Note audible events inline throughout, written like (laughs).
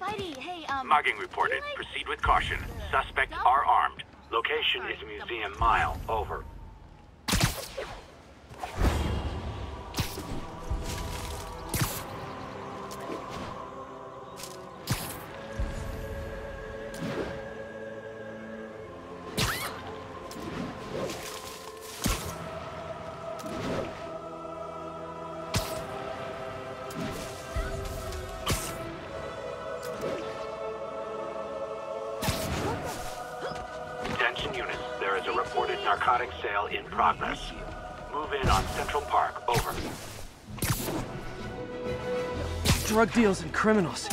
Spidey, hey, um... Mugging reported. like- Proceed with caution. Suspects are armed. Location is Museum Mile. Over. A reported narcotic sale in progress. Move in on Central Park. Over. Drug deals and criminals.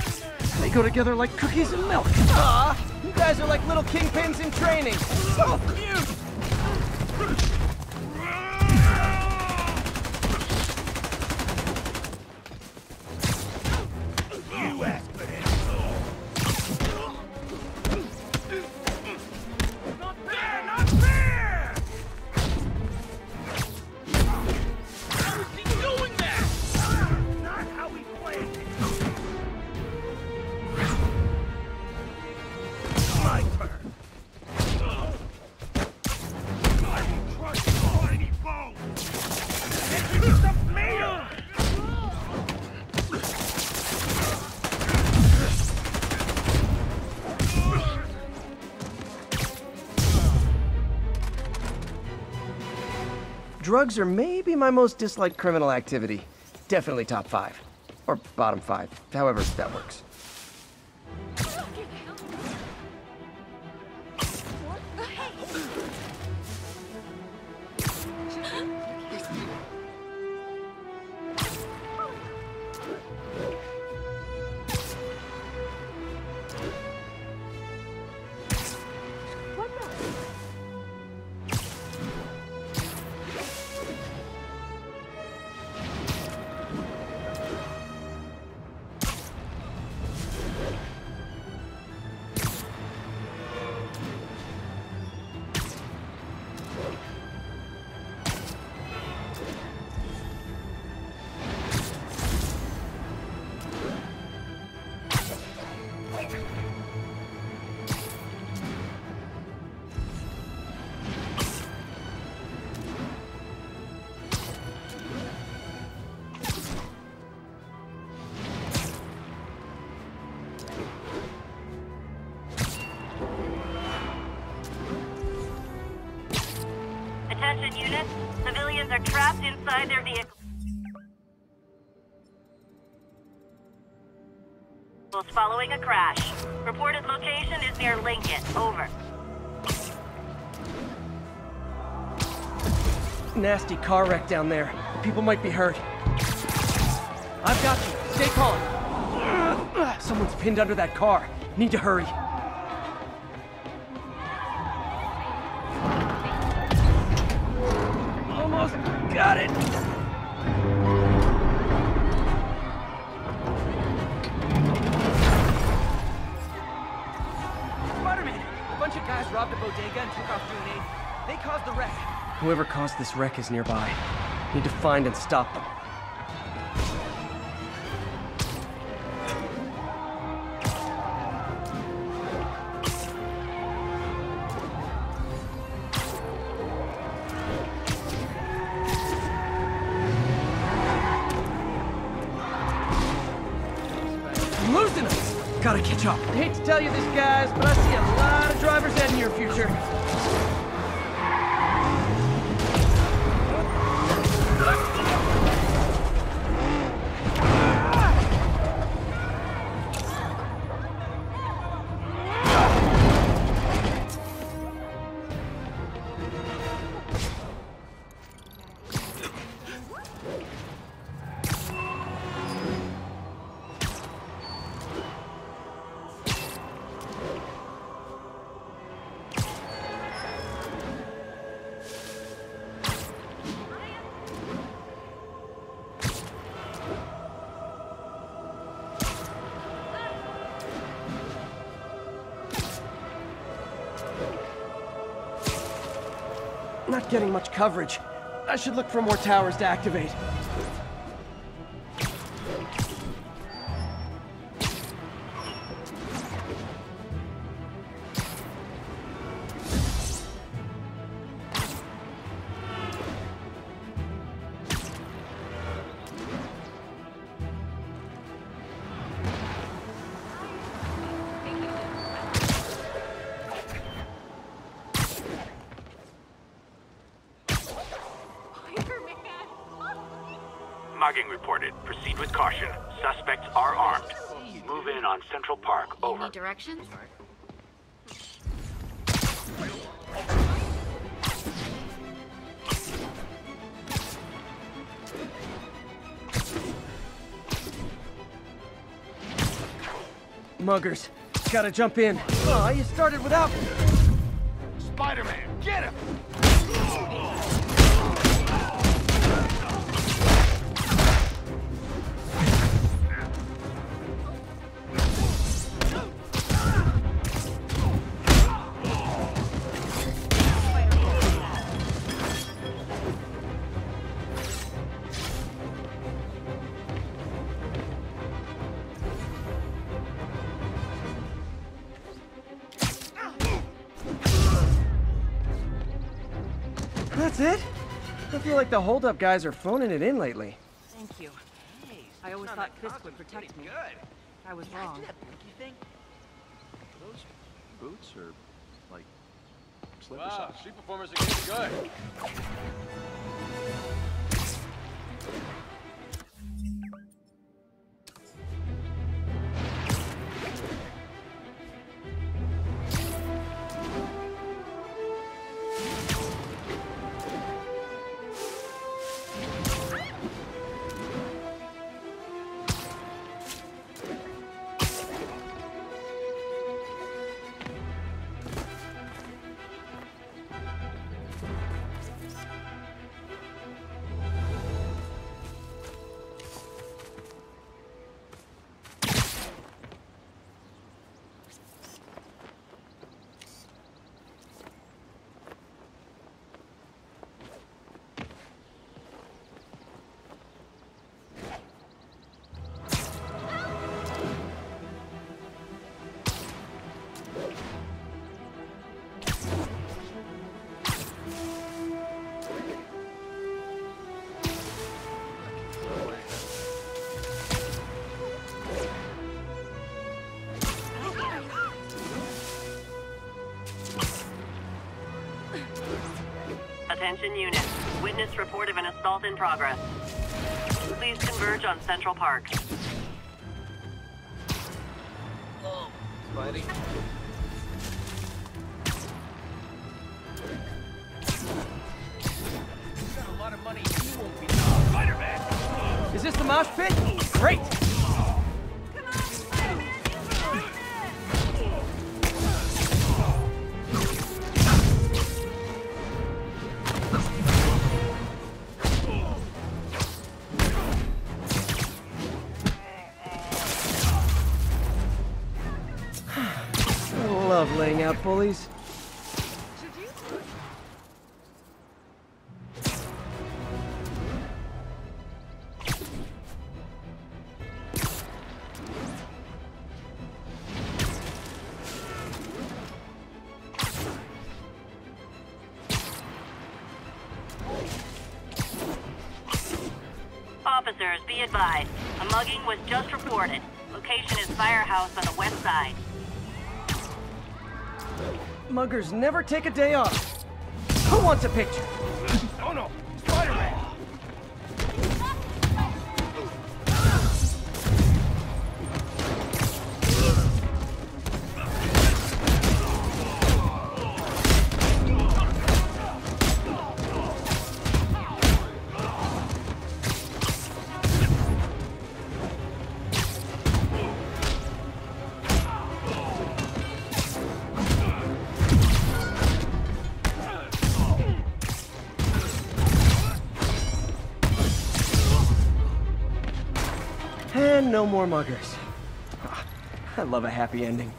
They go together like cookies and milk. Aw, you guys are like little kingpins in training. So cute. Drugs are maybe my most disliked criminal activity. Definitely top five. Or bottom five, however that works. Units. Civilians are trapped inside their vehicle. Following a crash. Reported location is near Lincoln. Over. Nasty car wreck down there. People might be hurt. I've got you. Stay calm. Someone's pinned under that car. Need to hurry. Got it. Spider-Man! A bunch of guys robbed a bodega and took off doing aid. They caused the wreck. Whoever caused this wreck is nearby. Need to find and stop them. Up. I hate to tell you this, guys, but I see a lot of drivers heading your future. Not getting much coverage. I should look for more towers to activate. Mugging reported. Proceed with caution. Suspects are armed. Move in on Central Park. Over. Any directions? Muggers. Gotta jump in. Aw, you started without me. Spider-Man, get him! That's it? I feel like the holdup guys are phoning it in lately. Thank you. I always thought Fisk would protect me. Good. I was wrong. Those boots are like slipper Wow, socks. street performers are getting good. Attention units. Witness report of an assault in progress. Please converge on Central Park. Spidey. Got a lot of money, he won't be Spider-Man! Is this the mosh pit? Great! Laying out bullies. Officers, be advised. A mugging was just reported. Location is Firehouse on the west side. Muggers never take a day off. Who wants a picture? Oh no! No more muggers. I love a happy ending.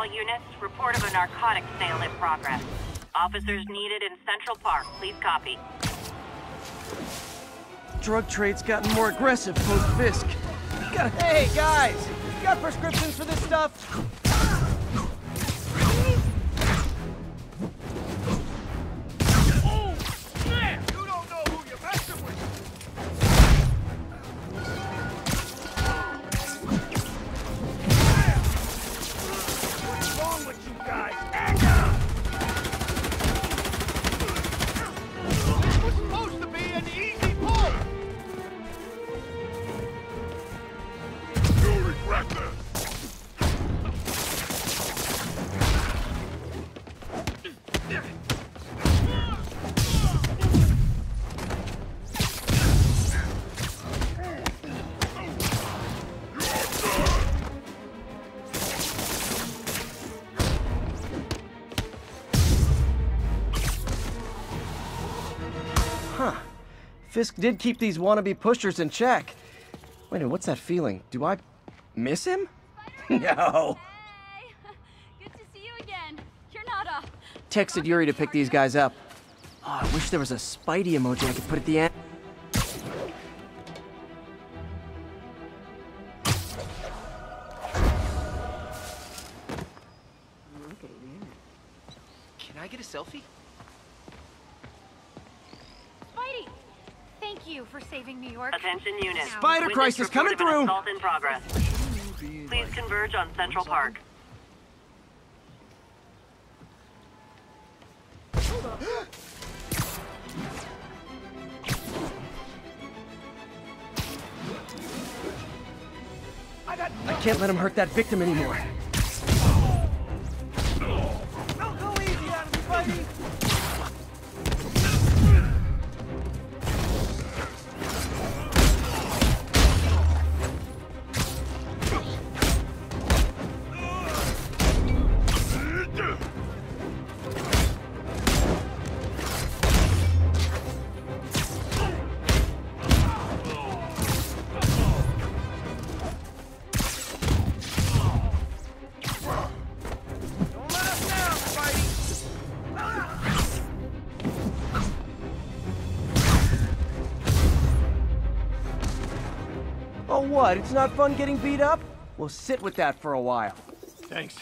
All units, report of a narcotics sale in progress. Officers needed in Central Park. Please copy. Drug trade's gotten more aggressive post-Fisk. Gotta... Hey, guys! You got prescriptions for this stuff? Fisk did keep these wannabe pushers in check. Wait a minute, what's that feeling? Do I miss him? (laughs) no. Hey! (laughs) Good to see you again. You're not a... Texted Yuri to pick these guys up. Oh, I wish there was a Spidey emoji I could put at the end. Can I get a selfie? You for saving New York. Attention units. Spider Witness crisis coming report of an through. Assault in progress. Please converge on Central Park. I can't let him hurt that victim anymore. What? It's not fun getting beat up? We'll sit with that for a while. Thanks.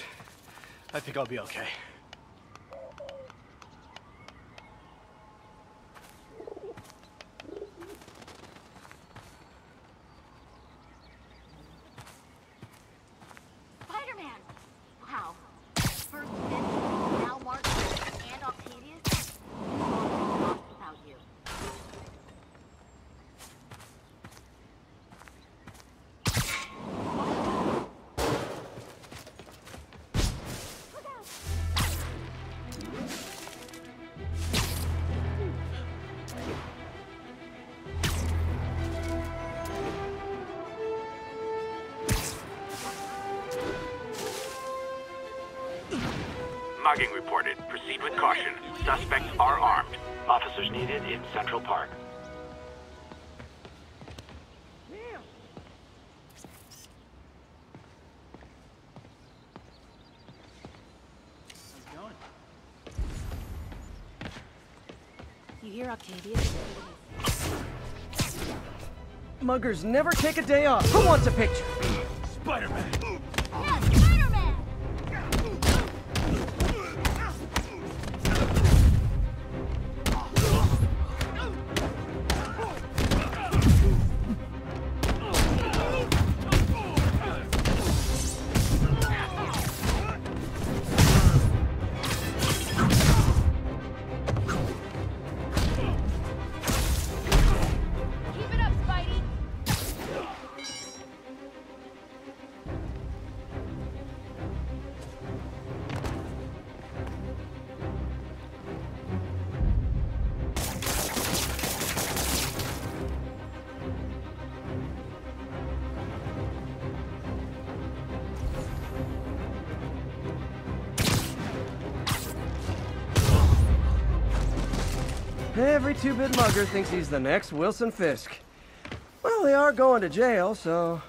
I think I'll be okay. With caution. Suspects are armed. Officers needed in Central Park. You hear Octavius? Muggers never take a day off. Who wants a picture? Spider-Man! Every two-bit mugger thinks he's the next Wilson Fisk. Well, they are going to jail, so